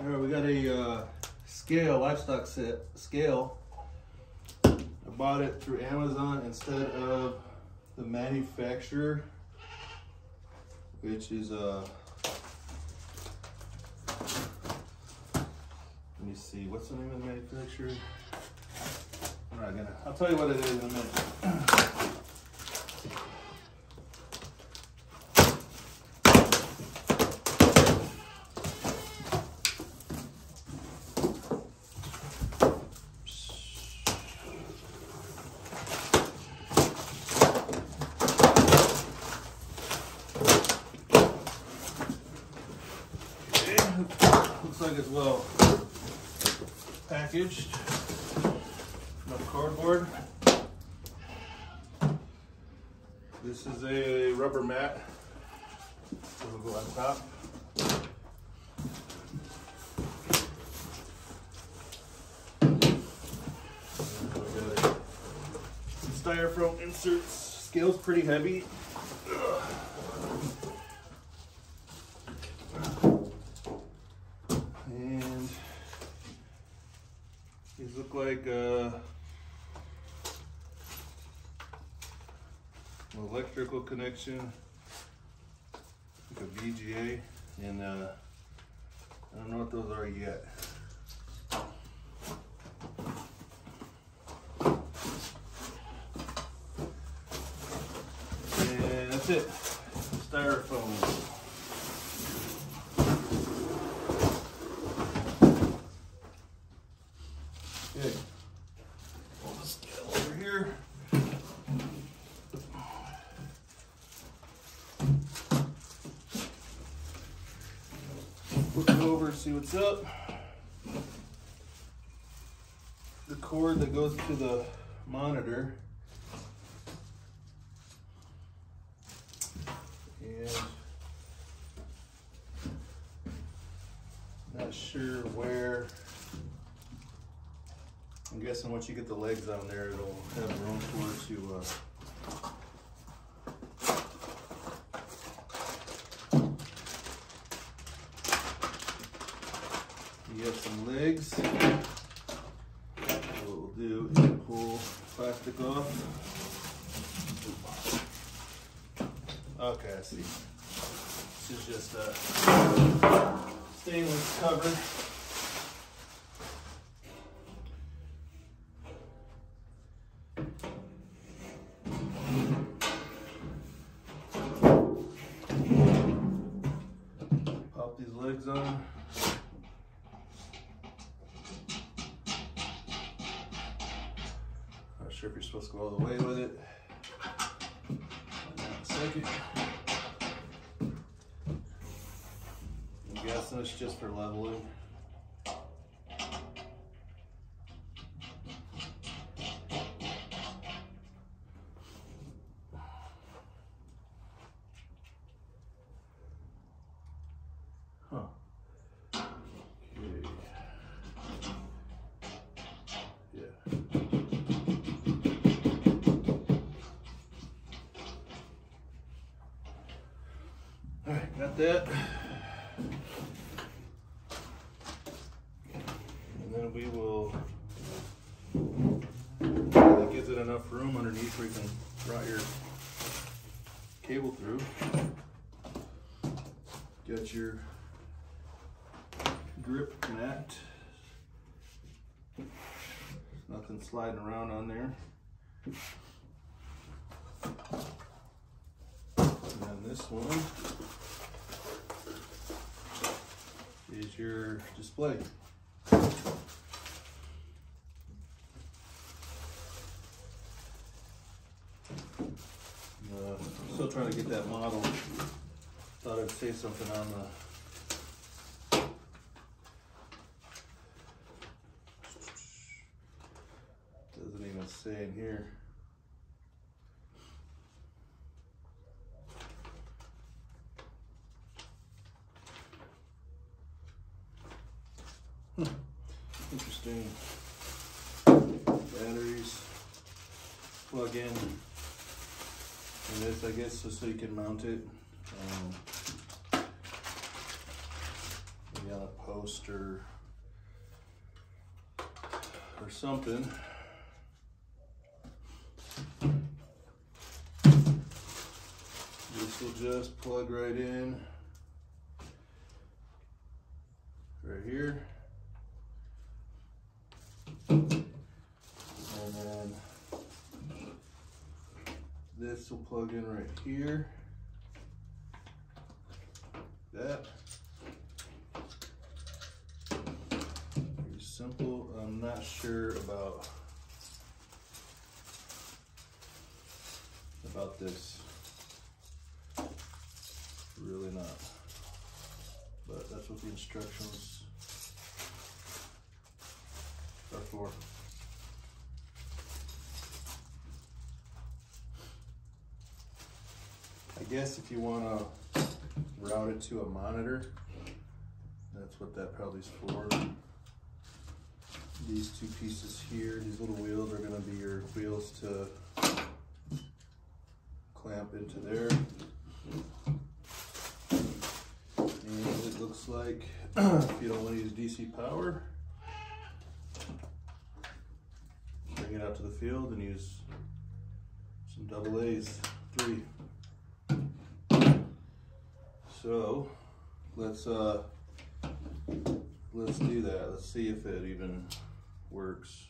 All right, we got a uh, scale, livestock set, scale. I bought it through Amazon instead of the manufacturer, which is uh, let me see, what's the name of the manufacturer? I'm gonna, I'll tell you what it is in a minute. Okay, it's well packaged. Enough cardboard. This is a rubber mat. We'll go on top. Styrofoam inserts. Scale's pretty heavy. Look like uh, an electrical connection, like a VGA, and uh, I don't know what those are yet. And that's it, styrofoam. Okay. Pull the scale over here. Look it over, see what's up. The cord that goes to the monitor. And not sure where I'm guessing once you get the legs on there, it'll have room for it to, uh, you have some legs. What we'll do is pull plastic off. Okay, I see. This is just a stainless cover. Leveling. Huh. Okay. Yeah. All right, got that. And then we will, that gives it enough can route your cable through. Got your grip mat. Nothing sliding around on there. And then this one is your display. Uh, still trying to get that model. Thought I'd say something on the Doesn't even say in here. Hmm, Interesting. Batteries, plug in. This, I guess, so you can mount it. Um, on a post. post or or something. This will just plug right in right here. And then will plug in right here. That. Pretty simple. I'm not sure about about this. Really not. But that's what the instructions are for. Guess if you want to route it to a monitor, that's what that probably is for. These two pieces here, these little wheels are going to be your wheels to clamp into there. And it looks like if you don't want to use DC power, bring it out to the field and use some double A's, three. So let's uh let's do that. Let's see if it even works.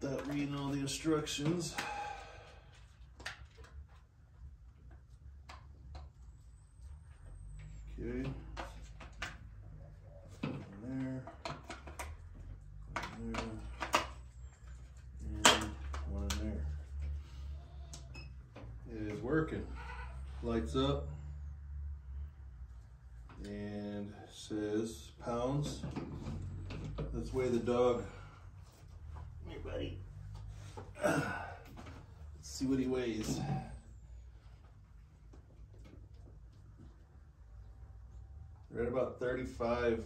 Without reading all the instructions. Okay. One there. One there. And one in there. It is working. Lights up. And says pounds. Let's weigh the dog. Here, buddy. Let's see what he weighs. Right about 35.2.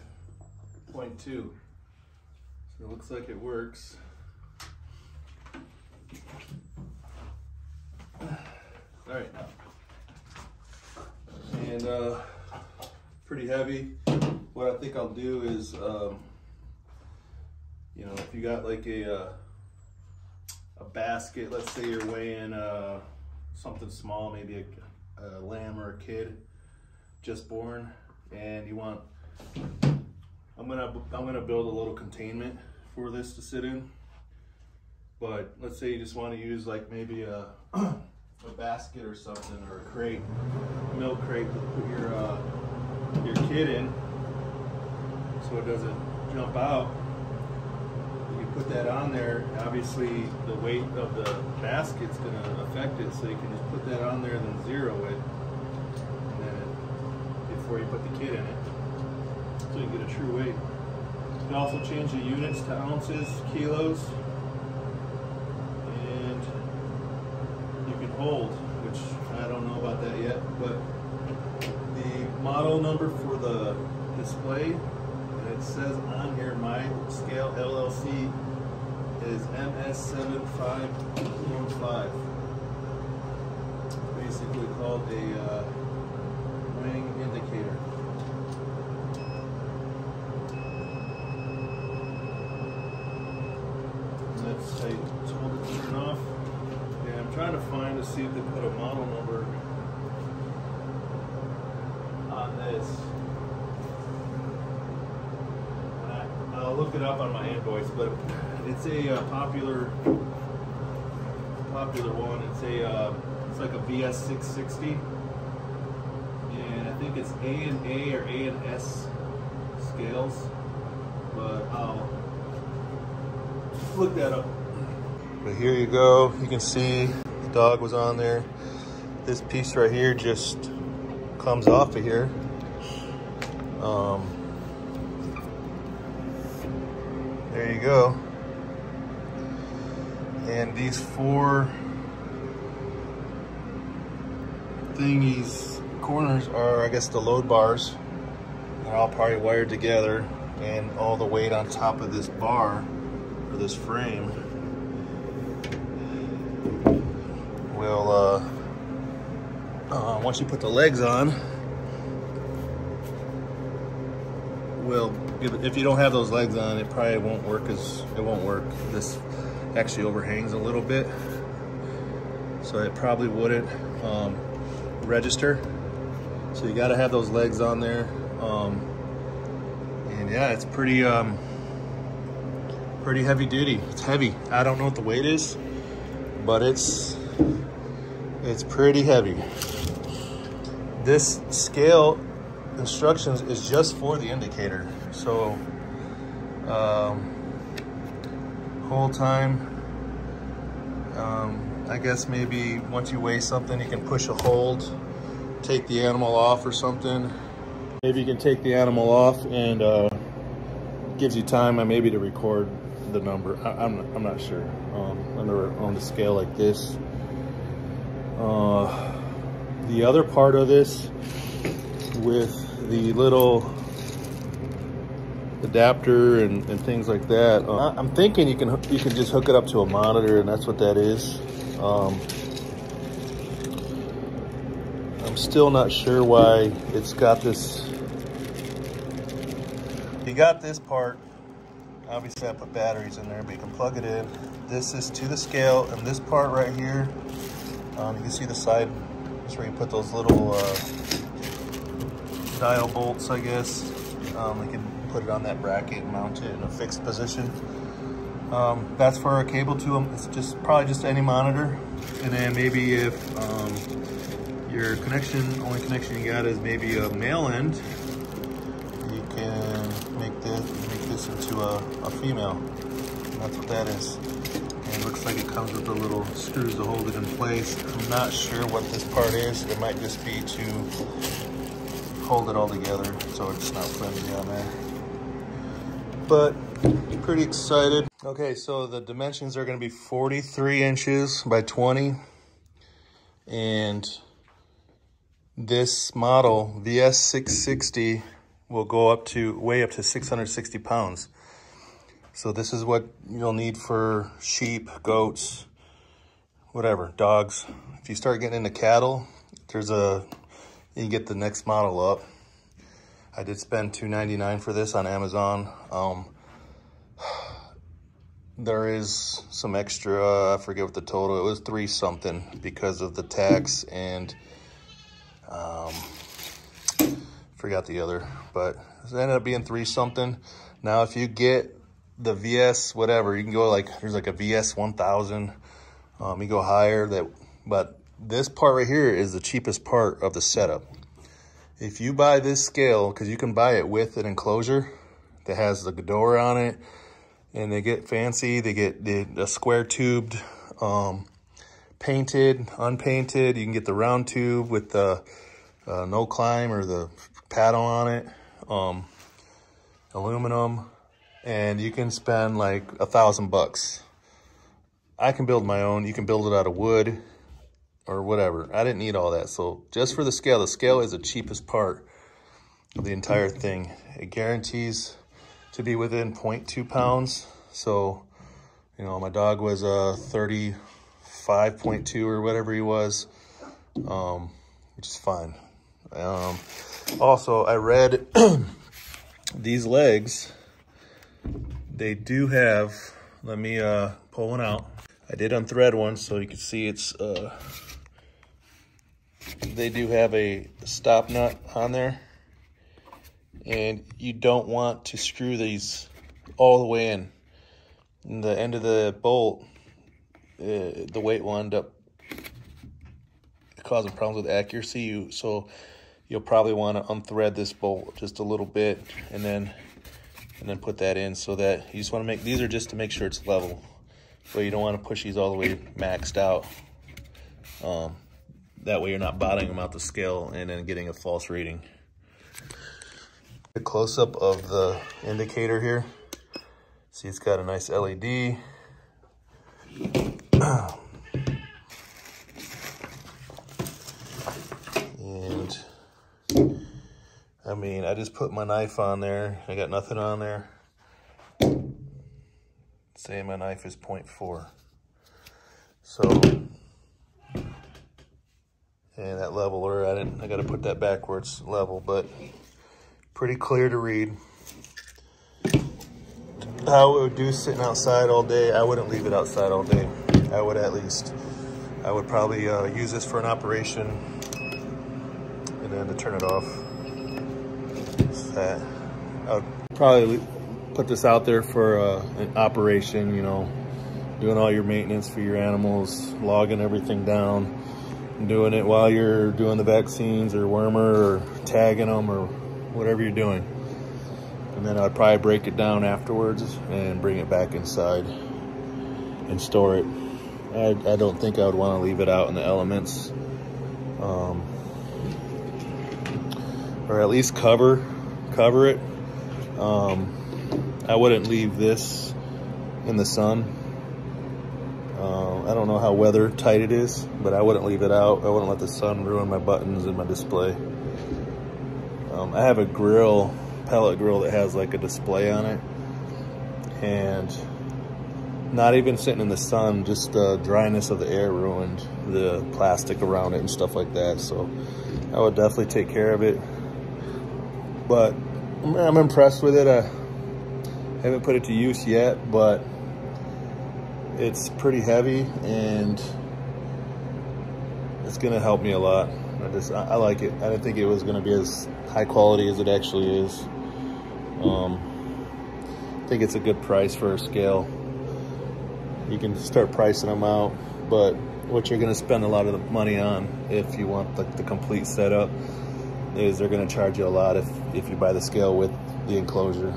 So it looks like it works. All right. And uh, pretty heavy. What I think I'll do is, um, you know, if you got like a, uh, a basket, let's say you're weighing uh, something small, maybe a, a lamb or a kid just born, and you want, I'm gonna I'm gonna build a little containment for this to sit in. But let's say you just want to use like maybe a a basket or something or a crate, milk crate to put your uh, your kid in, so it doesn't jump out. Put that on there. Obviously, the weight of the basket's going to affect it, so you can just put that on there and then zero it, and then it, before you put the kit in it, so you get a true weight. You can also change the units to ounces, kilos, and you can hold, which I don't know about that yet, but the model number for the display, and it says on here, my scale LLC is MS7515. Basically called a uh, wing indicator. Let's I told to turn off. Yeah, I'm trying to find to see if they put a model number on this. I'll look it up on my invoice, but it's a uh, popular popular one. It's a uh, it's like a VS 660, and I think it's A and A or A and S scales. But I'll look that up. But here you go. You can see the dog was on there. This piece right here just comes off of here. Um, there you go. And these four thingies, corners are, I guess, the load bars. They're all probably wired together and all the weight on top of this bar or this frame will, uh, uh, once you put the legs on, will if you don't have those legs on, it probably won't work as, it won't work. This actually overhangs a little bit. So it probably wouldn't um, register. So you gotta have those legs on there. Um, and yeah, it's pretty, um, pretty heavy duty. It's heavy. I don't know what the weight is, but it's, it's pretty heavy. This scale instructions is just for the indicator. So, um, whole time, um, I guess maybe once you weigh something, you can push a hold, take the animal off or something. Maybe you can take the animal off and uh, gives you time uh, maybe to record the number. I, am I'm, I'm not sure. Um, the scale like this. Uh, the other part of this with the little adapter and, and things like that. Uh, I'm thinking you can you can just hook it up to a monitor and that's what that is. Um, I'm still not sure why it's got this. You got this part. Obviously I put batteries in there, but you can plug it in. This is to the scale and this part right here, um, you can see the side, that's where you put those little uh, dial bolts, I guess. Um, put it on that bracket and mount it in a fixed position. Um, that's for a cable to them. It's just probably just any monitor. And then maybe if um, your connection, only connection you got is maybe a male end, you can make this, make this into a, a female. And that's what that is. And it looks like it comes with the little screws to hold it in place. I'm not sure what this part is. It might just be to hold it all together so it's not flimsy on there. But pretty excited. Okay, so the dimensions are gonna be 43 inches by 20. And this model, VS660, will go up to, weigh up to 660 pounds. So this is what you'll need for sheep, goats, whatever, dogs. If you start getting into cattle, there's a you get the next model up. I did spend $2.99 for this on Amazon. Um, there is some extra, I forget what the total, it was three something because of the tax and um, forgot the other, but it ended up being three something. Now, if you get the VS, whatever, you can go like, there's like a VS 1000, um, you go higher that, but this part right here is the cheapest part of the setup. If you buy this scale, because you can buy it with an enclosure that has the door on it, and they get fancy, they get the, the square tubed, um, painted, unpainted. You can get the round tube with the uh, no climb or the paddle on it, um, aluminum, and you can spend like a thousand bucks. I can build my own. You can build it out of wood or whatever. I didn't need all that. So just for the scale, the scale is the cheapest part of the entire thing. It guarantees to be within 0.2 pounds. So, you know, my dog was a uh, 35.2 or whatever he was, um, which is fine. Um, also, I read these legs, they do have, let me uh, pull one out. I did unthread one so you can see it's uh, they do have a stop nut on there and you don't want to screw these all the way in. the end of the bolt, uh, the weight will end up causing problems with accuracy. You, so you'll probably want to unthread this bolt just a little bit and then and then put that in so that you just want to make these are just to make sure it's level. But you don't want to push these all the way maxed out. Um, that way you're not bottoming them out the scale and then getting a false reading. A close-up of the indicator here. See, it's got a nice LED. and, I mean, I just put my knife on there. I got nothing on there. Say my knife is 0.4. So, and that leveler, I didn't, I got to put that backwards level, but pretty clear to read. How it would do sitting outside all day, I wouldn't leave it outside all day. I would at least, I would probably uh, use this for an operation and then to turn it off. That. I would probably put this out there for uh, an operation, you know, doing all your maintenance for your animals, logging everything down, doing it while you're doing the vaccines or wormer or tagging them or whatever you're doing. And then I'd probably break it down afterwards and bring it back inside and store it. I, I don't think I would want to leave it out in the elements. Um, or at least cover, cover it. Um, I wouldn't leave this in the sun uh, I don't know how weather tight it is, but I wouldn't leave it out. I wouldn't let the sun ruin my buttons and my display. Um, I have a grill, pellet grill that has like a display on it. And not even sitting in the sun, just the dryness of the air ruined the plastic around it and stuff like that. So I would definitely take care of it. But I'm impressed with it. I haven't put it to use yet, but it's pretty heavy and it's gonna help me a lot. I just, I, I like it. I didn't think it was gonna be as high quality as it actually is. Um, I think it's a good price for a scale. You can start pricing them out, but what you're gonna spend a lot of the money on if you want the, the complete setup is they're gonna charge you a lot if, if you buy the scale with the enclosure.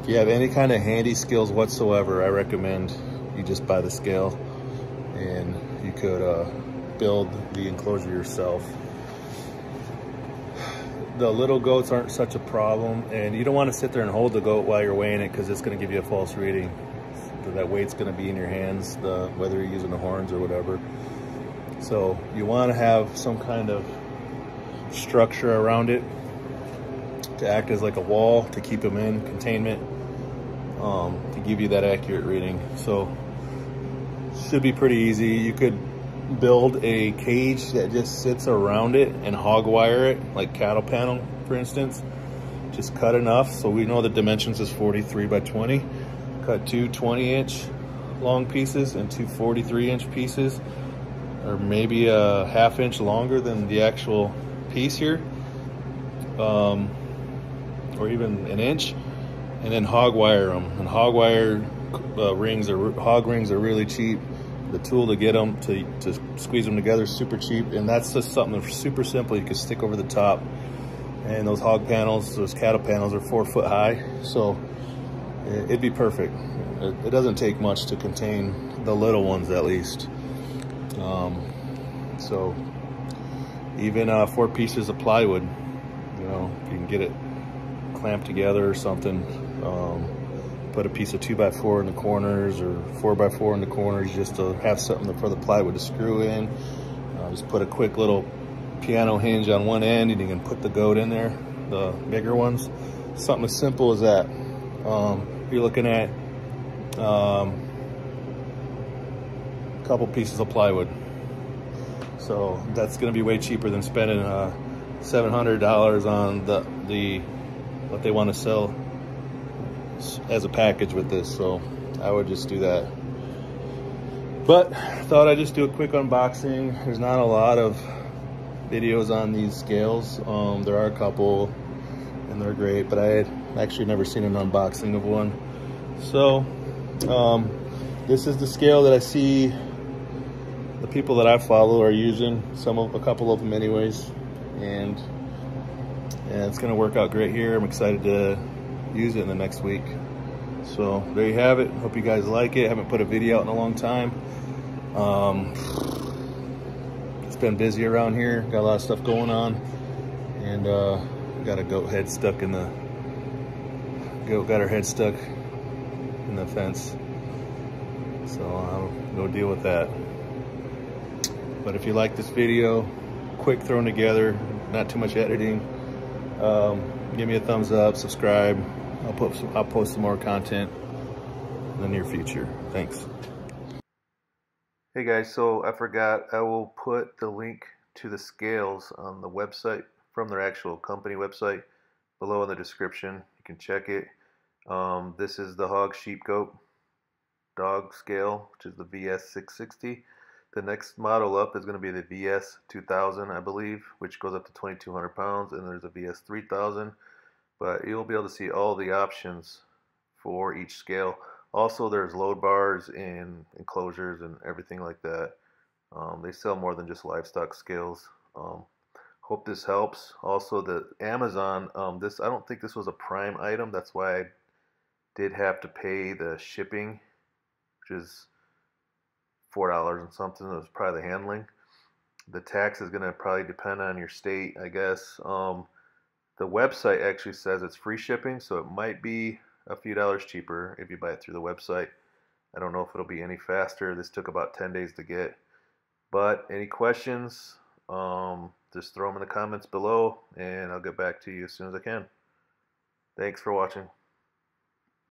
If you have any kind of handy skills whatsoever, I recommend you just buy the scale and you could uh, build the enclosure yourself. The little goats aren't such a problem and you don't want to sit there and hold the goat while you're weighing it because it's going to give you a false reading. That weight's going to be in your hands, the, whether you're using the horns or whatever. So you want to have some kind of structure around it to act as like a wall to keep them in containment um, to give you that accurate reading. So should be pretty easy. You could build a cage that just sits around it and hog wire it, like cattle panel, for instance. Just cut enough so we know the dimensions is 43 by 20. Cut two 20 inch long pieces and two 43 inch pieces, or maybe a half inch longer than the actual piece here, um, or even an inch, and then hog wire them. And hog wire uh, rings are hog rings are really cheap. The tool to get them to, to squeeze them together super cheap, and that's just something that's super simple. You can stick over the top, and those hog panels, those cattle panels, are four foot high, so it'd be perfect. It, it doesn't take much to contain the little ones, at least. Um, so even uh, four pieces of plywood, you know, you can get it clamped together or something. Um, put a piece of two by four in the corners or four by four in the corners just to have something for the plywood to screw in. Uh, just put a quick little piano hinge on one end and you can put the goat in there, the bigger ones. Something as simple as that. Um, you're looking at um, a couple pieces of plywood. So that's gonna be way cheaper than spending uh, $700 on the, the what they wanna sell as a package with this, so I would just do that. But thought I'd just do a quick unboxing. There's not a lot of videos on these scales. Um, there are a couple and they're great, but I had actually never seen an unboxing of one. So um, this is the scale that I see the people that I follow are using, some of a couple of them anyways. And, and it's gonna work out great here. I'm excited to use it in the next week. So there you have it. Hope you guys like it. Haven't put a video out in a long time. Um, it's been busy around here. Got a lot of stuff going on. And uh, got a goat head stuck in the, goat got her head stuck in the fence. So I'll go deal with that. But if you like this video, quick thrown together, not too much editing, um, give me a thumbs up, subscribe, I'll put some, I'll post some more content in the near future. Thanks. Hey guys, so I forgot, I will put the link to the scales on the website from their actual company website below in the description. You can check it. Um, this is the hog, sheep, goat, dog scale, which is the VS660. The next model up is going to be the VS2000, I believe, which goes up to 2,200 pounds, and there's a VS3000. But you'll be able to see all the options for each scale. Also, there's load bars and enclosures and everything like that. Um, they sell more than just livestock scales. Um, hope this helps. Also, the Amazon, um, this I don't think this was a prime item. That's why I did have to pay the shipping, which is four dollars and something. It was probably the handling. The tax is going to probably depend on your state, I guess. Um, the website actually says it's free shipping, so it might be a few dollars cheaper if you buy it through the website. I don't know if it'll be any faster. This took about 10 days to get. But any questions, um, just throw them in the comments below and I'll get back to you as soon as I can. Thanks for watching.